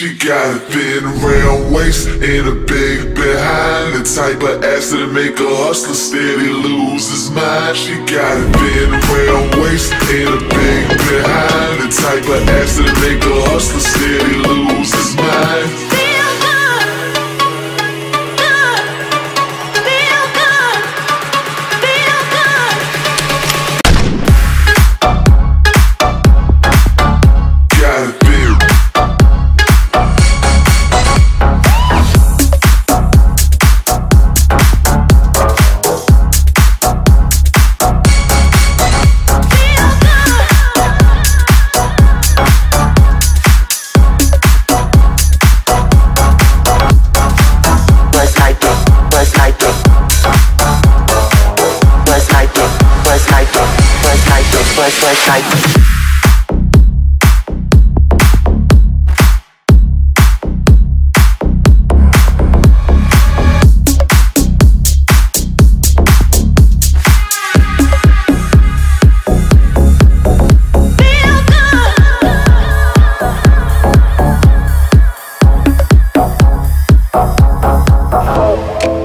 She got a thin round waist and a big behind The type of ass that make a hustler steady lose his mind. She got a thin round waist and a big behind The type of ass that make a hustler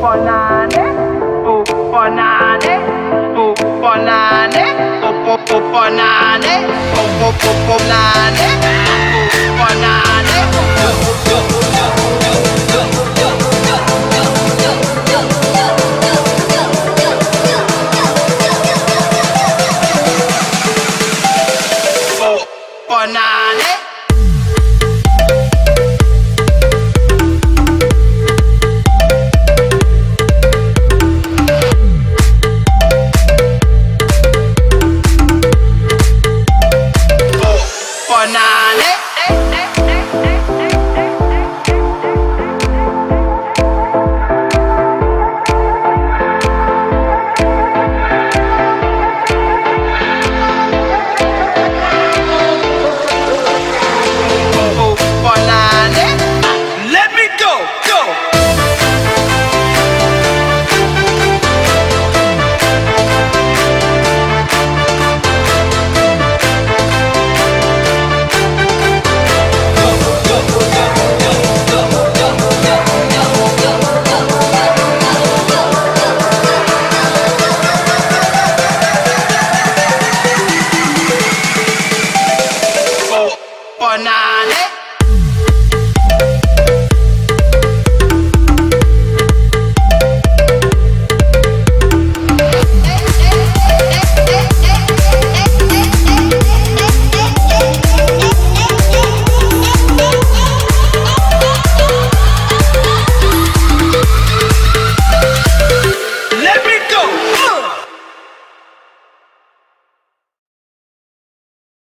banane, oh banane, oh banane four, four, four, nine, eight. Four, four, four, four, nine, eight. Four, four, four, nine, eight. Yo, yo, yo, yo, yo, yo, yo, yo, yo, yo, yo, yo, yo, yo, yo, yo, yo, yo, yo, yo, Four, four, nine, eight. or not. or not.